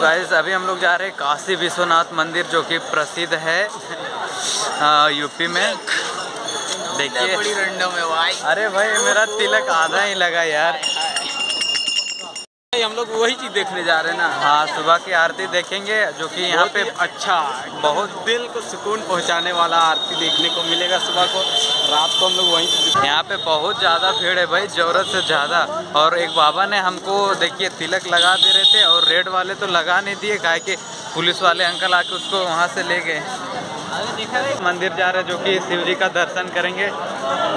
Guys अभी हम लोग जा रहे हैं काशी विश्वनाथ मंदिर जो कि प्रसिद्ध है यूपी में। देखिए। अरे भाई मेरा तिलक आधा ही लगा यार। हम लोग वही चीज़ देखने जा रहे हैं ना। हाँ सुबह की आरती देखेंगे जो कि यहाँ पे अच्छा बहुत दिल को सुकून पहुँचाने वाला आरती देखने को मिलेगा सुबह को। रात को हम लोग वहीं से यहाँ पे बहुत ज़्यादा भीड़ है भाई ज़रूरत से ज़्यादा। और एक बाबा ने हमको देखिए तिलक लगा दे रहे थे और रेड वाले तो लगा नहीं दिए काहे कि पुलिस वाले अंकल आके उसको वहाँ से ले गए। मंदिर जा रहे जो कि शिव जी का दर्शन करेंगे।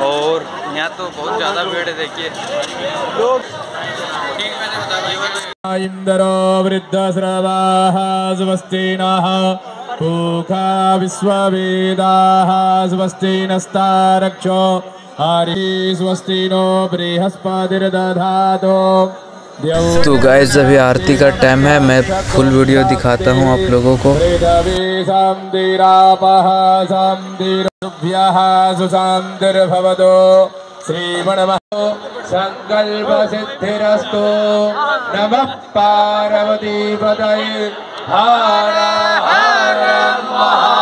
और यहाँ तो बहुत ज़्यादा भीड़ है देखिए। इन्दरो वृद्धस्रवाः स्वस्ति नः पूखा विश्ववेदाः स्वस्ति नस्तारक्षो हरि स्वस्ति नो बृहस्पतिर्दधातु। तो गाइस अभी आरती का टाइम है मैं फुल वीडियो दिखाता हूँ आप लोगों को। सङ्कल्पसिद्धिरस्तु। नमः पार्वतीपतये। हर हर महादेव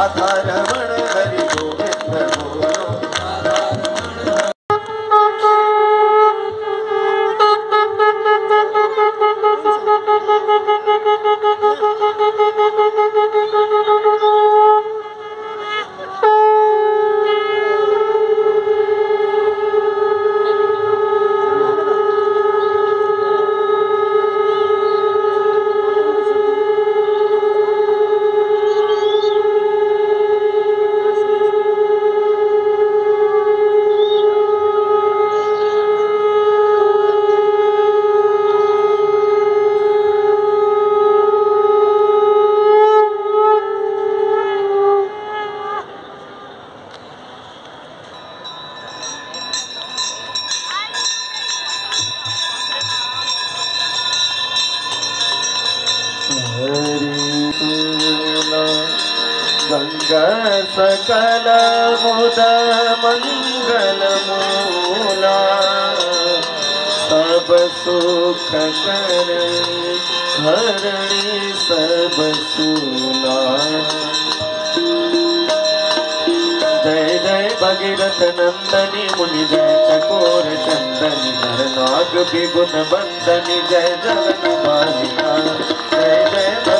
गंगा सकल मुद मंगल मूला। सब सुख कर हरणी सब सुना। जय जय भगीरथ नंदनी मुनि, जय चकोर चंदनी, नर नाग विगुण बंदनी जय जगन मालिका जय जय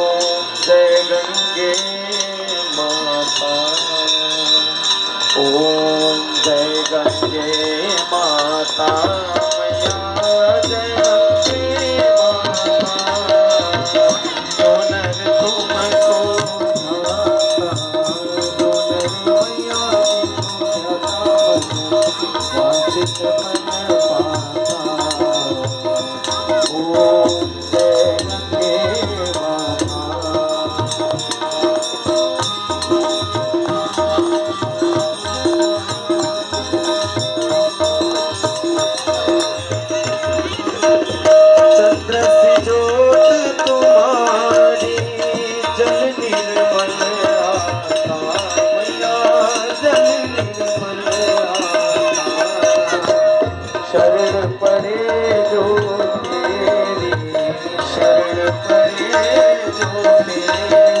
गंगे माता meu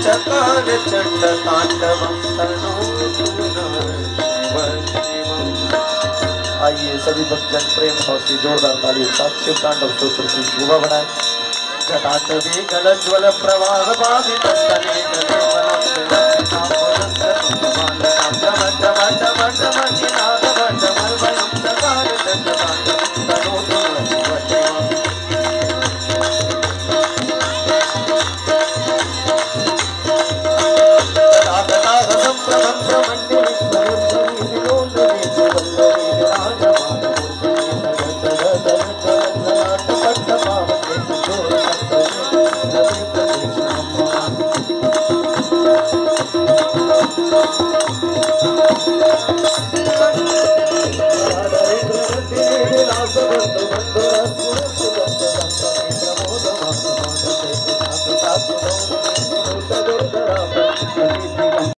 गला ज्वला गले चकार शिव शिवम् आइए सभी भक्तजन प्रेम भाव से जोरदार ताली साक्षी तांडव सूत्र की शोभा बढ़ाएँ। जटाटवी गलज्वल प्रवाह बाधित गले